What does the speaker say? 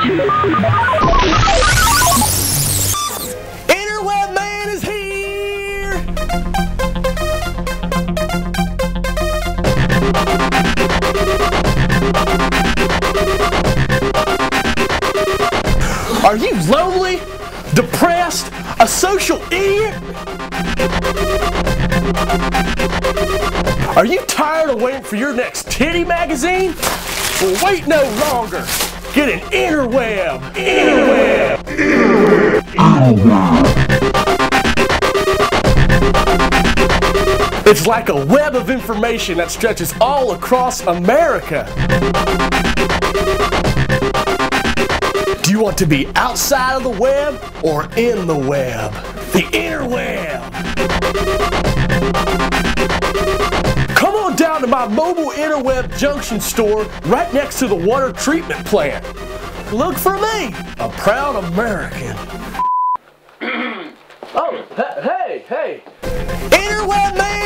Innerweb man is here! Are you lonely? Depressed? A social idiot? Are you tired of waiting for your next titty magazine? Well, wait no longer. Get an innerweb. Innerweb. Innerweb! It's like a web of information that stretches all across America. Do you want to be outside of the web or in the web? The innerweb. Down to my mobile innerweb junction store right next to the water treatment plant. Look for me, a proud American. oh, hey, hey. Innerweb man!